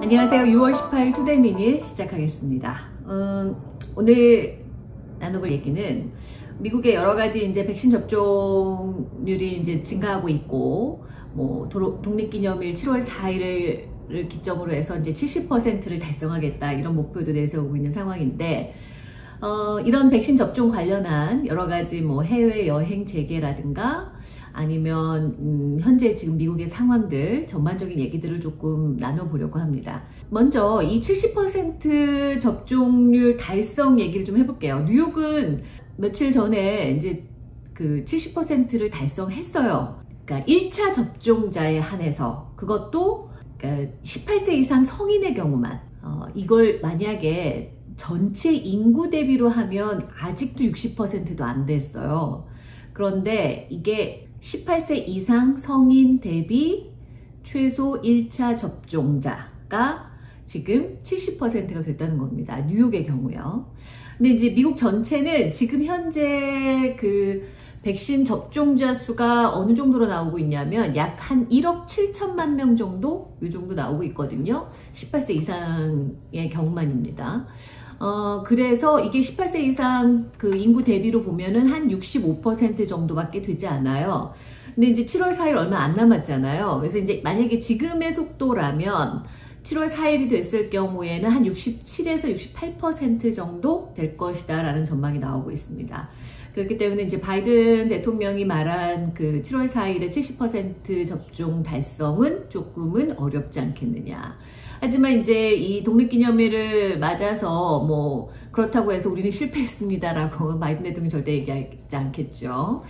안녕하세요. 6월 18일 투데미니 시작하겠습니다. 음, 오늘 나눠볼 얘기는 미국의 여러 가지 이제 백신 접종률이 이제 증가하고 있고, 뭐 도로, 독립기념일 7월 4일을 기점으로 해서 이제 70%를 달성하겠다 이런 목표도 내세우고 있는 상황인데, 어, 이런 백신 접종 관련한 여러 가지 뭐 해외 여행 재개라든가 아니면 음, 현재 지금 미국의 상황들 전반적인 얘기들을 조금 나눠보려고 합니다. 먼저 이 70% 접종률 달성 얘기를 좀 해볼게요. 뉴욕은 며칠 전에 이제 그 70%를 달성했어요. 그러니까 1차 접종자에 한해서 그것도 그러니까 18세 이상 성인의 경우만 어, 이걸 만약에 전체 인구 대비로 하면 아직도 60%도 안 됐어요. 그런데 이게 18세 이상 성인 대비 최소 1차 접종자가 지금 70%가 됐다는 겁니다. 뉴욕의 경우요. 근데 이제 미국 전체는 지금 현재 그 백신 접종자 수가 어느 정도로 나오고 있냐면 약 한 1억 7천만 명 정도 이 정도 나오고 있거든요. 18세 이상의 경우만입니다. 어, 그래서 이게 18세 이상 그 인구 대비로 보면은 한 65% 정도밖에 되지 않아요. 근데 이제 7월 4일 얼마 안 남았잖아요. 그래서 이제 만약에 지금의 속도라면 7월 4일이 됐을 경우에는 한 67에서 68% 정도 될 것이다 라는 전망이 나오고 있습니다. 그렇기 때문에 이제 바이든 대통령이 말한 그 7월 4일의 70% 접종 달성은 조금은 어렵지 않겠느냐. 하지만 이제 이 독립기념일을 맞아서 뭐 그렇다고 해서 우리는 실패했습니다라고 바이든 대통령이 절대 얘기하지 않겠죠.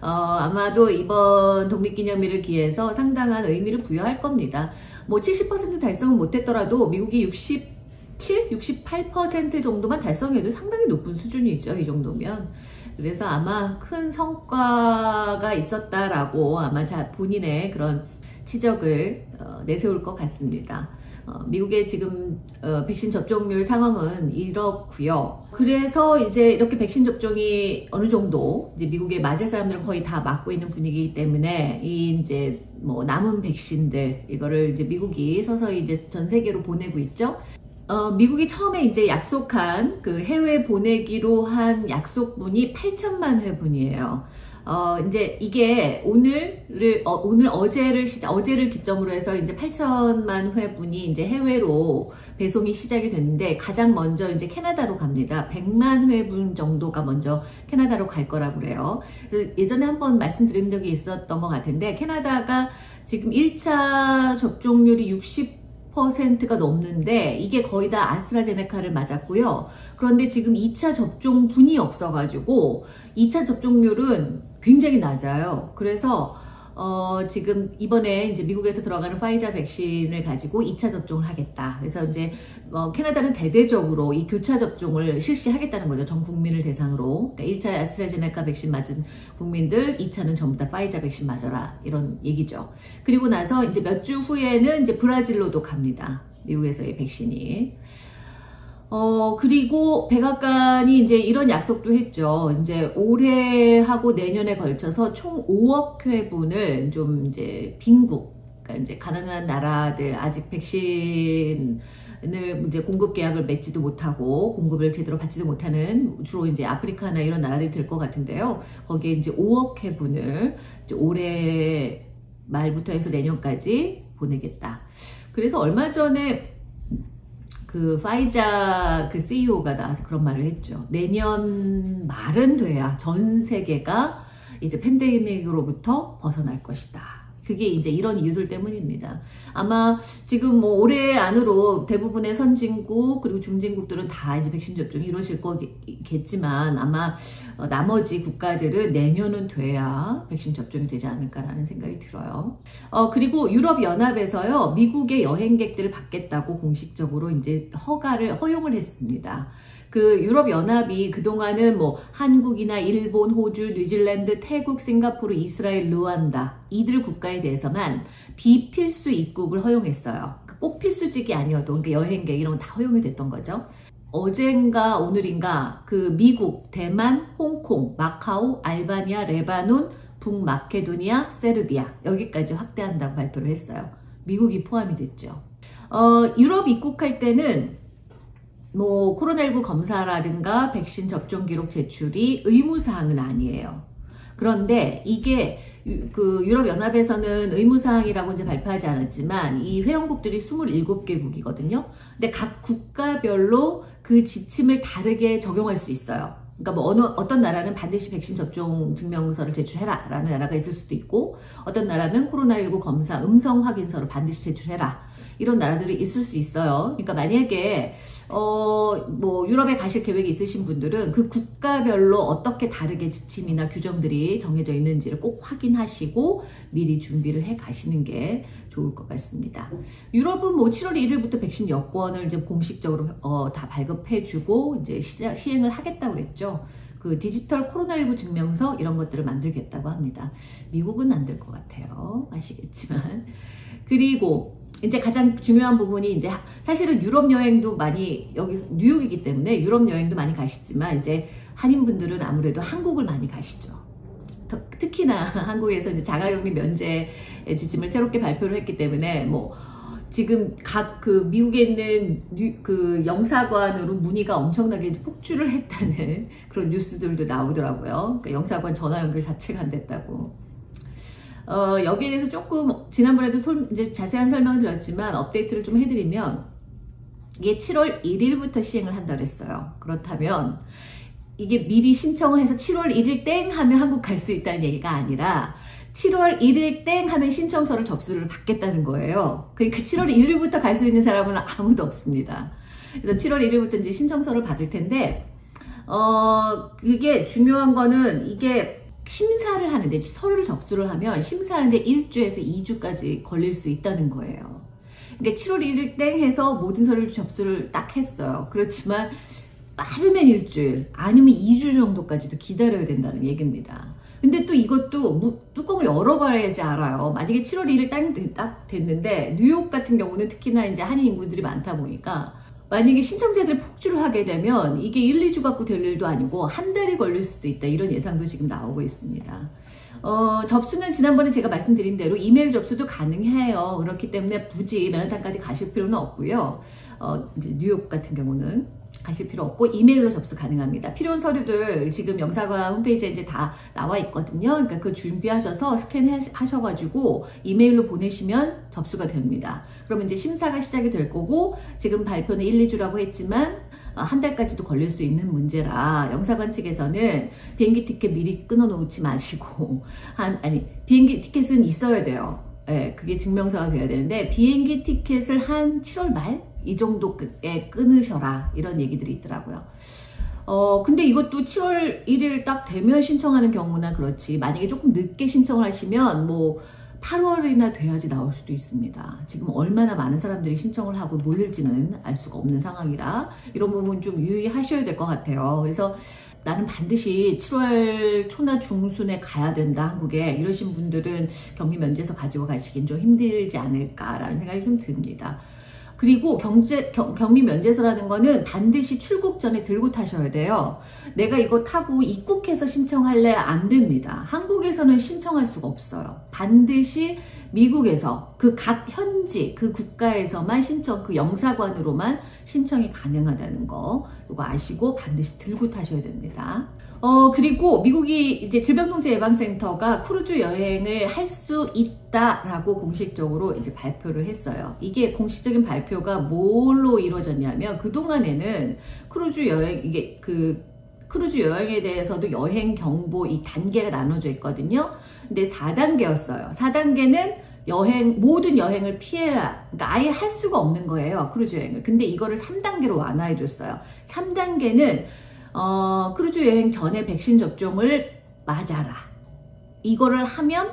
어, 아마도 이번 독립기념일을 기해서 상당한 의미를 부여할 겁니다. 뭐 70% 달성은 못했더라도 미국이 67, 68% 정도만 달성해도 상당히 높은 수준이죠. 이 정도면. 그래서 아마 큰 성과가 있었다라고 아마 자 본인의 그런 치적을 어, 내세울 것 같습니다. 어, 미국의 지금 어, 백신 접종률 상황은 이렇고요. 그래서 이제 이렇게 백신 접종이 어느 정도 이제 미국의 맞을 사람들은 거의 다 맞고 있는 분위기이기 때문에 이 이제 뭐 남은 백신들 이거를 이제 미국이 서서히 이제 전 세계로 보내고 있죠. 어, 미국이 처음에 이제 약속한 그 해외 보내기로 한 약속분이 8천만 회분이에요. 어, 이제 이게 오늘을, 어, 오늘 어제를 시작, 어제를 기점으로 해서 이제 8천만 회분이 이제 해외로 배송이 시작이 됐는데 가장 먼저 이제 캐나다로 갑니다. 100만 회분 정도가 먼저 캐나다로 갈 거라고 그래요. 예전에 한번 말씀드린 적이 있었던 것 같은데 캐나다가 지금 1차 접종률이 60 퍼센트가 넘는데 이게 거의 다 아스트라제네카를 맞았고요. 그런데 지금 2차 접종분이 없어가지고 2차 접종률은 굉장히 낮아요. 그래서 어, 지금 이번에 이제 미국에서 들어가는 파이자 백신을 가지고 2차 접종을 하겠다. 그래서 이제 어, 캐나다는 대대적으로 이 교차 접종을 실시하겠다는 거죠. 전 국민을 대상으로. 그러니까 1차 아스트라제네카 백신 맞은 국민들, 2차는 전부 다 파이자 백신 맞아라. 이런 얘기죠. 그리고 나서 이제 몇 주 후에는 이제 브라질로도 갑니다. 미국에서의 백신이. 어, 그리고 백악관이 이제 이런 약속도 했죠. 이제 올해 하고 내년에 걸쳐서 총 5억 회분을 좀 이제 빈국, 그러니까 이제 가난한 나라들 아직 백신 을 이제 공급 계약을 맺지도 못하고 공급을 제대로 받지도 못하는 주로 이제 아프리카나 이런 나라들이 될 것 같은데요. 거기에 이제 5억 회분을 이제 올해 말부터 해서 내년까지 보내겠다. 그래서 얼마 전에 그 파이자 그 CEO가 나와서 그런 말을 했죠. 내년 말은 돼야 전 세계가 이제 팬데믹으로부터 벗어날 것이다. 그게 이제 이런 이유들 때문입니다. 아마 지금 뭐 올해 안으로 대부분의 선진국 그리고 중진국들은 다 이제 백신 접종이 이루어질 거겠지만 아마 어, 나머지 국가들은 내년은 돼야 백신 접종이 되지 않을까라는 생각이 들어요. 어, 그리고 유럽 연합에서요 미국의 여행객들을 받겠다고 공식적으로 이제 허가를 허용을 했습니다. 그 유럽 연합이 그동안은 뭐 한국이나 일본, 호주, 뉴질랜드, 태국, 싱가포르, 이스라엘, 르완다 이들 국가에 대해서만 비필수 입국을 허용했어요. 그꼭 필수직이 아니어도 그러니까 여행객 이런 건다 허용이 됐던 거죠. 어젠가 오늘인가 그 미국, 대만, 홍콩, 마카오, 알바니아, 레바논, 북마케도니아, 세르비아 여기까지 확대한다고 발표를 했어요. 미국이 포함이 됐죠. 어, 유럽 입국할 때는 뭐 코로나19 검사라든가 백신 접종 기록 제출이 의무 사항은 아니에요. 그런데 이게 그 유럽 연합에서는 의무 사항이라고 이제 발표하지 않았지만 이 회원국들이 27개국이거든요. 근데 각 국가별로 그 지침을 다르게 적용할 수 있어요. 그러니까 뭐 어느 어떤 나라는 반드시 백신 접종 증명서를 제출해라 라는 나라가 있을 수도 있고 어떤 나라는 코로나19 검사 음성 확인서를 반드시 제출해라. 이런 나라들이 있을 수 있어요. 그러니까 만약에 어 뭐 유럽에 가실 계획이 있으신 분들은 그 국가별로 어떻게 다르게 지침이나 규정들이 정해져 있는지를 꼭 확인하시고 미리 준비를 해 가시는 게 좋을 것 같습니다. 유럽은 뭐 7월 1일부터 백신 여권을 이제 공식적으로 어, 다 발급해주고 이제 시작, 시행을 하겠다고 그랬죠. 그 디지털 코로나19 증명서 이런 것들을 만들겠다고 합니다. 미국은 안 될 것 같아요. 아시겠지만. 그리고 이제 가장 중요한 부분이 이제 사실은 유럽 여행도 많이 여기 뉴욕이기 때문에 유럽 여행도 많이 가시지만 이제 한인분들은 아무래도 한국을 많이 가시죠. 특히나 한국에서 이제 자가격리 면제 지침을 새롭게 발표를 했기 때문에 뭐 지금 각 그 미국에 있는 뉴, 그 영사관으로 문의가 엄청나게 폭주를 했다는 그런 뉴스들도 나오더라고요. 그러니까 영사관 전화 연결 자체가 안 됐다고. 어, 여기에 대해서 조금 지난번에도 솔, 이제 자세한 설명을 드렸지만 업데이트를 좀 해드리면 이게 7월 1일부터 시행을 한다 그랬어요. 그렇다면 이게 미리 신청을 해서 7월 1일 땡 하면 한국 갈 수 있다는 얘기가 아니라 7월 1일 땡 하면 신청서를 접수를 받겠다는 거예요. 그러니까 7월 1일부터 갈 수 있는 사람은 아무도 없습니다. 그래서 7월 1일부터 이제 신청서를 받을 텐데, 어, 그게 중요한 거는 이게 심사를 하는데 서류를 접수를 하면 심사하는데 1주에서 2주까지 걸릴 수 있다는 거예요. 그러니까 7월 1일 땡 해서 모든 서류를 접수를 딱 했어요. 그렇지만 빠르면 일주일 아니면 2주 정도까지도 기다려야 된다는 얘기입니다. 근데 또 이것도 무, 뚜껑을 열어봐야지 알아요. 만약에 7월 1일 딱, 딱 됐는데 뉴욕 같은 경우는 특히나 이제 한인 인구들이 많다 보니까 만약에 신청자들 폭주를 하게 되면 이게 1, 2주 갖고 될 일도 아니고 한 달이 걸릴 수도 있다. 이런 예상도 지금 나오고 있습니다. 어, 접수는 지난번에 제가 말씀드린 대로 이메일 접수도 가능해요. 그렇기 때문에 굳이 맨하탄까지 가실 필요는 없고요. 어, 이제 뉴욕 같은 경우는 가실 필요 없고 이메일로 접수 가능합니다. 필요한 서류들 지금 영사관 홈페이지에 이제 다 나와 있거든요. 그러니까 그 준비하셔서 스캔하셔가지고 이메일로 보내시면 접수가 됩니다. 그러면 이제 심사가 시작이 될 거고 지금 발표는 1, 2주라고 했지만 어, 한 달까지도 걸릴 수 있는 문제라 영사관 측에서는 비행기 티켓 미리 끊어 놓지 마시고 한 아니 비행기 티켓은 있어야 돼요. 예, 네, 그게 증명서가 돼야 되는데 비행기 티켓을 한 7월 말 이 정도에 끊으셔라 이런 얘기들이 있더라고요. 어 근데 이것도 7월 1일 딱 되면 신청하는 경우나 그렇지 만약에 조금 늦게 신청을 하시면 뭐 8월이나 돼야지 나올 수도 있습니다. 지금 얼마나 많은 사람들이 신청을 하고 몰릴지는 알 수가 없는 상황이라 이런 부분 좀 유의하셔야 될 것 같아요. 그래서 나는 반드시 7월 초나 중순에 가야 된다 한국에 이러신 분들은 격리 면제서 가지고 가시긴 좀 힘들지 않을까라는 생각이 좀 듭니다. 그리고 경제, 경, 격리 면제서라는 거는 반드시 출국 전에 들고 타셔야 돼요. 내가 이거 타고 입국해서 신청할래? 안 됩니다. 한국에서는 신청할 수가 없어요. 반드시 미국에서 그 각 현지 그 국가에서만 신청 그 영사관으로만 신청이 가능하다는 거 이거 아시고 반드시 들고 타셔야 됩니다. 어, 그리고 미국이 이제 질병통제 예방센터가 크루즈 여행을 할 수 있다라고 공식적으로 이제 발표를 했어요. 이게 공식적인 발표가 뭘로 이루어졌냐면 그동안에는 크루즈 여행, 이게 그 크루즈 여행에 대해서도 여행 경보 이 단계가 나눠져 있거든요. 근데 4단계였어요. 4단계는 여행, 모든 여행을 피해라. 그러니까 아예 할 수가 없는 거예요. 크루즈 여행을. 근데 이거를 3단계로 완화해 줬어요. 3단계는 어, 크루즈 여행 전에 백신 접종을 맞아라. 이거를 하면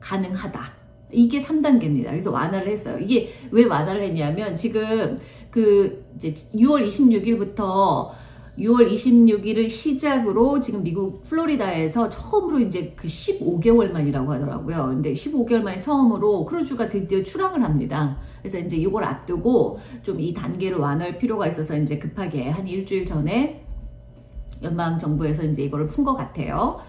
가능하다. 이게 3단계입니다. 그래서 완화를 했어요. 이게 왜 완화를 했냐면 지금 그 이제 6월 26일부터 6월 26일을 시작으로 지금 미국 플로리다에서 처음으로 이제 그 15개월 만이라고 하더라고요. 근데 15개월 만에 처음으로 크루즈가 드디어 출항을 합니다. 그래서 이제 이걸 앞두고 좀 이 단계를 완화할 필요가 있어서 이제 급하게 한 일주일 전에 연방 정부에서 이제 이거를 푼 것 같아요.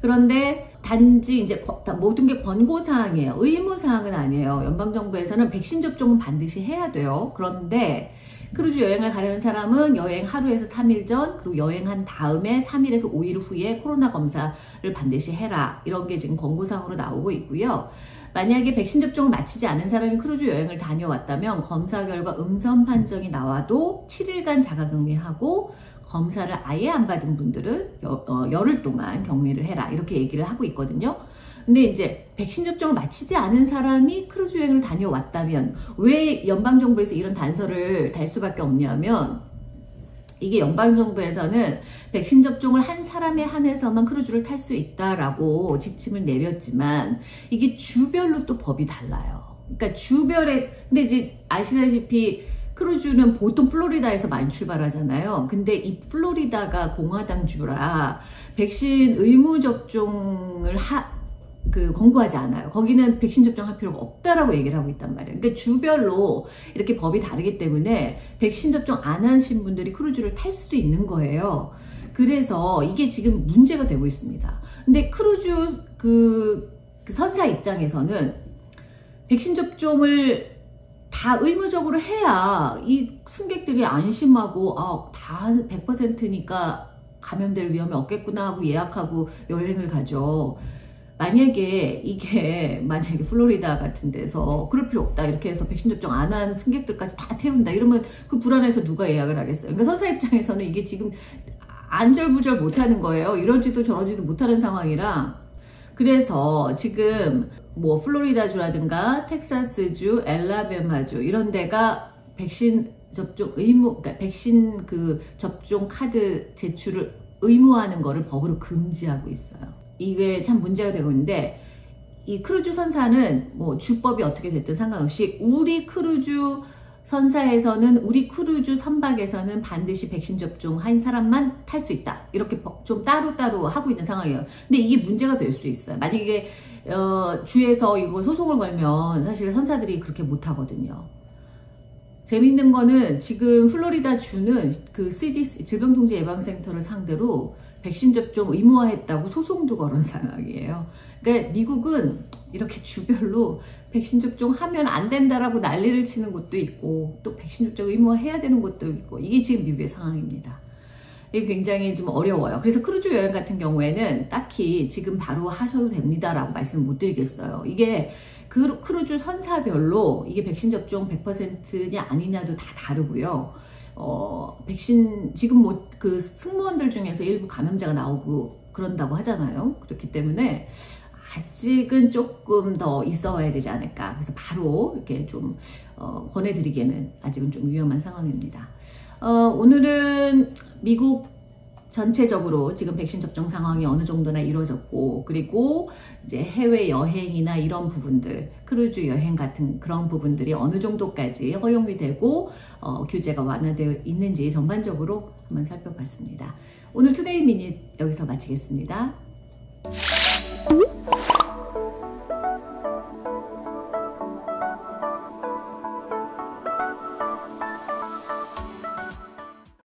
그런데 단지 이제 모든 게 권고 사항이에요. 의무 사항은 아니에요. 연방 정부에서는 백신 접종은 반드시 해야 돼요. 그런데 크루즈 여행을 가려는 사람은 여행 하루에서 3일 전, 그리고 여행한 다음에 3일에서 5일 후에 코로나 검사를 반드시 해라. 이런 게 지금 권고사항으로 나오고 있고요. 만약에 백신 접종을 마치지 않은 사람이 크루즈 여행을 다녀왔다면 검사 결과 음성 판정이 나와도 7일간 자가격리하고 검사를 아예 안 받은 분들은 여, 어, 열흘 동안 격리를 해라. 이렇게 얘기를 하고 있거든요. 근데 이제 백신 접종을 마치지 않은 사람이 크루즈 여행을 다녀왔다면 왜 연방정부에서 이런 단서를 달 수밖에 없냐면 이게 연방정부에서는 백신 접종을 한 사람에 한해서만 크루즈를 탈 수 있다라고 지침을 내렸지만 이게 주별로 또 법이 달라요. 그러니까 주별에 근데 이제 아시다시피 크루즈는 보통 플로리다에서 많이 출발하잖아요. 근데 이 플로리다가 공화당주라 백신 의무 접종을 하, 그 권고하지 않아요. 거기는 백신 접종할 필요가 없다라고 얘기를 하고 있단 말이에요. 그러니까 주별로 이렇게 법이 다르기 때문에 백신 접종 안 하신 분들이 크루즈를 탈 수도 있는 거예요. 그래서 이게 지금 문제가 되고 있습니다. 근데 크루즈 그, 그 선사 입장에서는 백신 접종을 다 의무적으로 해야 이 승객들이 안심하고 아, 다 100%니까 감염될 위험이 없겠구나 하고 예약하고 여행을 가죠. 만약에 이게 만약에 플로리다 같은 데서 그럴 필요 없다 이렇게 해서 백신 접종 안 한 승객들까지 다 태운다 이러면 그 불안해서 누가 예약을 하겠어요. 그러니까 선사 입장에서는 이게 지금 안절부절 못하는 거예요. 이러지도 저러지도 못하는 상황이라 그래서 지금 뭐 플로리다주라든가 텍사스주, 엘라베마주 이런 데가 백신 접종 의무, 그러니까 백신 그 접종 카드 제출을 의무화하는 거를 법으로 금지하고 있어요. 이게 참 문제가 되고 있는데 이 크루즈 선사는 뭐 주법이 어떻게 됐든 상관없이 우리 크루즈 선사에서는 우리 크루즈 선박에서는 반드시 백신 접종한 사람만 탈 수 있다. 이렇게 법- 좀 따로따로 하고 있는 상황이에요. 근데 이게 문제가 될 수 있어요. 만약에 어, 주에서 이거 소송을 걸면 사실 선사들이 그렇게 못 하거든요. 재밌는 거는 지금 플로리다 주는 그 CDC 질병통제 예방센터를 상대로 백신 접종 의무화했다고 소송도 걸은 상황이에요. 그러니까 미국은 이렇게 주별로 백신 접종하면 안 된다라고 난리를 치는 곳도 있고 또 백신 접종 의무화해야 되는 곳도 있고 이게 지금 미국의 상황입니다. 이게 굉장히 좀 어려워요. 그래서 크루즈 여행 같은 경우에는 딱히 지금 바로 하셔도 됩니다라고 말씀 못 드리겠어요. 이게 그 크루즈 선사별로 이게 백신 접종 100%냐 아니냐도 다 다르고요. 어, 백신, 지금 뭐 그 승무원들 중에서 일부 감염자가 나오고 그런다고 하잖아요. 그렇기 때문에 아직은 조금 더 있어 봐야 되지 않을까. 그래서 바로 이렇게 좀, 어, 권해드리기에는 아직은 좀 위험한 상황입니다. 어, 오늘은 미국 전체적으로 지금 백신 접종 상황이 어느 정도나 이루어졌고, 그리고 이제 해외 여행이나 이런 부분들, 크루즈 여행 같은 그런 부분들이 어느 정도까지 허용이 되고, 어, 규제가 완화되어 있는지 전반적으로 한번 살펴봤습니다. 오늘 투데이 미닛 여기서 마치겠습니다.